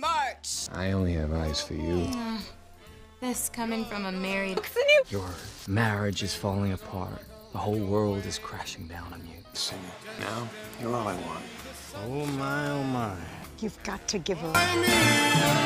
March. I only have eyes for you. Hmm. This coming from a married. Your marriage is falling apart. The whole world is crashing down on you. Sing. Now, you're all I want. Oh my, oh my. You've got to give up.